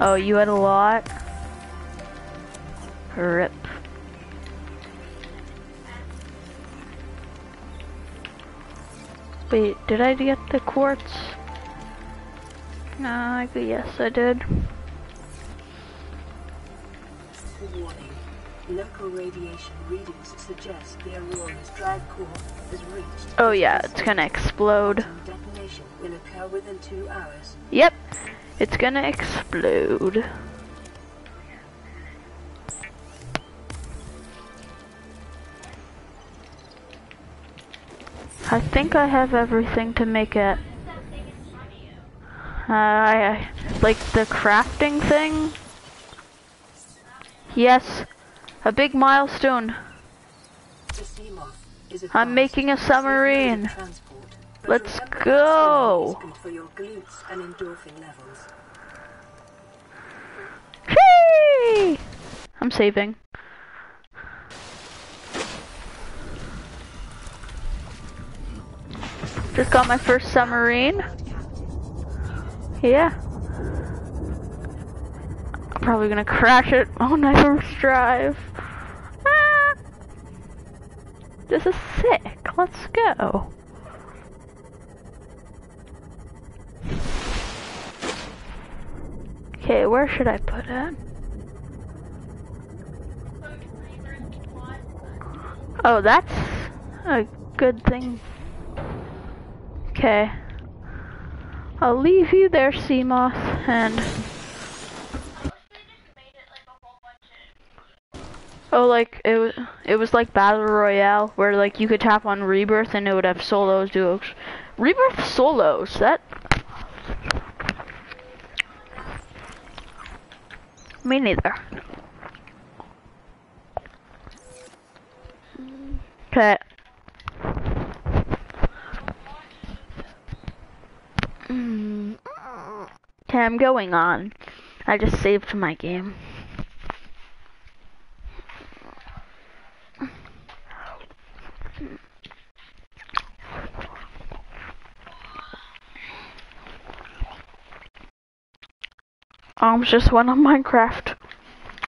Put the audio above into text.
Oh, you had a lot? Rip. Wait, did I get the quartz? I yes I did. Warning. Local radiation readings suggest the Aurora's drive core has reached... Oh yeah, it's gonna explode. Detonation will occur within two hours. Yep, it's gonna explode. I think I have everything to make it. Uh, I, like the crafting thing? Yes, a big milestone. I'm making a submarine. Let's go. Hey! I'm saving. Just got my first submarine. Yeah. I'm probably gonna crash it on my first drive. Ah! This is sick. Let's go. Okay, where should I put it? Oh, that's a good thing Okay. I'll leave you there, Seamoth, and... Oh, like, it was, it was like Battle Royale, where, like, you could tap on Rebirth and it would have solos, duos. Rebirth solos, that... Me neither. Okay. Okay, I'm going on. I just saved my game. Arms just went on Minecraft.